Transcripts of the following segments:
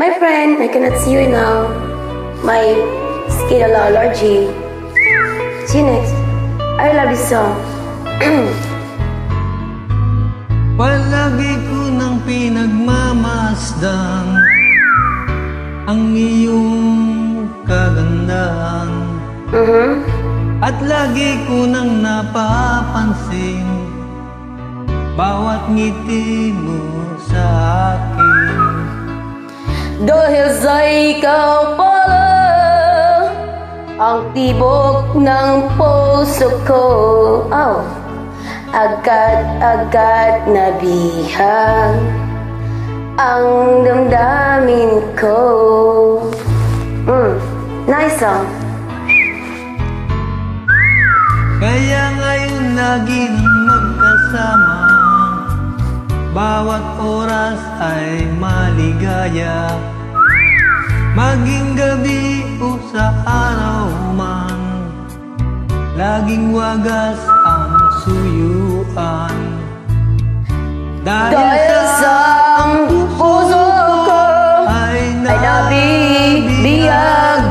My friend, I cannot see you now. My skin allergy. See you next. I love this song. Palagi ko nang pinagmamasdan Ang iyong kagandahan Mm-hmm. At lagi ko nang napapansin Bawat ngiti mo sa akin Dahil ikaw pala Ang tibok ng puso ko. Oh, Agad-agad nabihag Ang damdamin ko. Mm, Nice song. Kaya ngayon lagi nang magkasama. Bawat oras ay maligaya Maging gabi o sa araw man Laging wagas ang suyuan. Dahil sa ang puso ko ay nabibiyag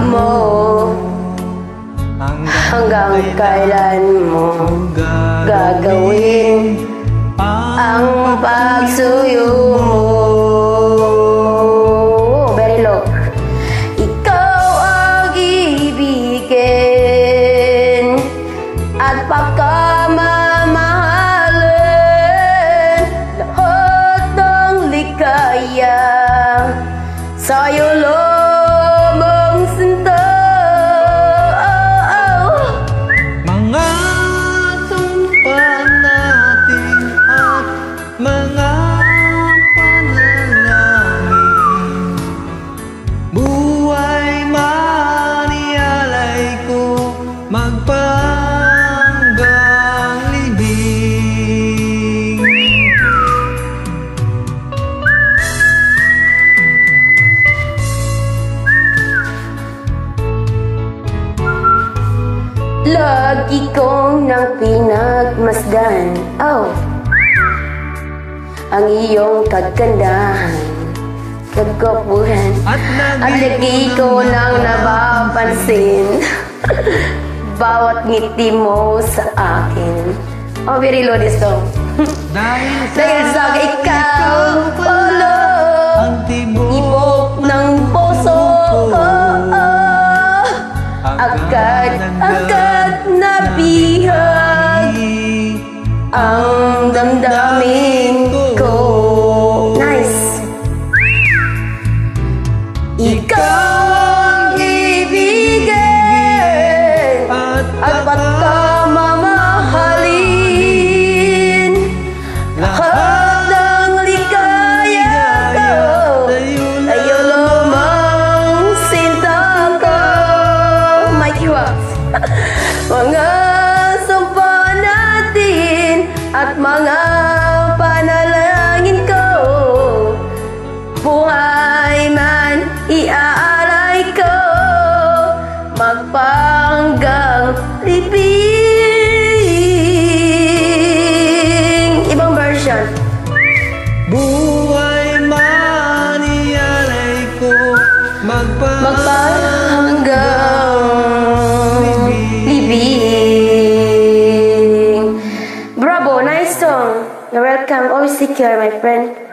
mo. Hanggang kailan mo gagawin ang pagsuyo mo magpanggang libing. Lagi kong nang pinagmasdan. Oh. Ang iyong kagandahan Kagapuhan At At lagi ko nang napapansin Bawat ngiti mo sa akin. Oh, very low this song. Dahil sa, Dahil sa ikaw pala ang tibok Ibok ng puso ko Agad, agad nabihag mga panalangin ko Buhay man iaalay ko Magpanggang libing. Ibang version. Buhay manialay ko magpapanggang Magpanggang secure, my friend.